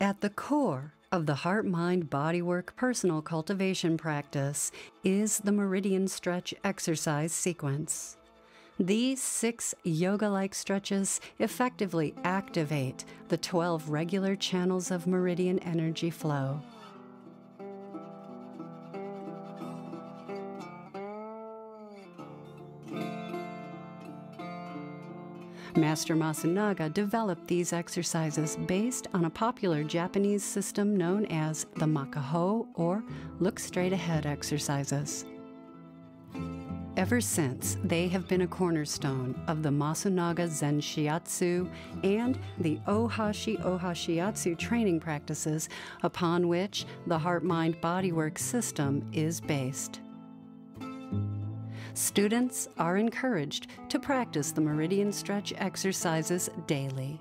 At the core of the Heart Mind Bodywork personal cultivation practice is the Meridian Stretch exercise sequence. These six yoga like stretches effectively activate the 12 regular channels of meridian energy flow. Master Masunaga developed these exercises based on a popular Japanese system known as the Makko Ho or Look Straight Ahead exercises. Ever since, they have been a cornerstone of the Masunaga Zen Shiatsu and the Ohashi Ohashiatsu training practices upon which the Heart Mind Bodywork system is based. Students are encouraged to practice the meridian stretch exercises daily.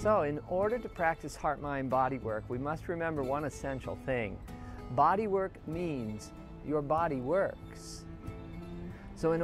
So in order to practice heart-mind body work, we must remember one essential thing. Body work means your body works. So in